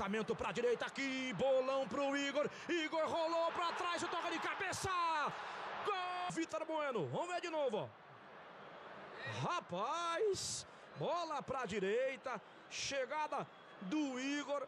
Lançamento para a direita aqui, bolão para o Igor. Igor rolou para trás, o toca de cabeça. Gol! Vitor Bueno, vamos ver de novo. Rapaz, bola para a direita, chegada do Igor.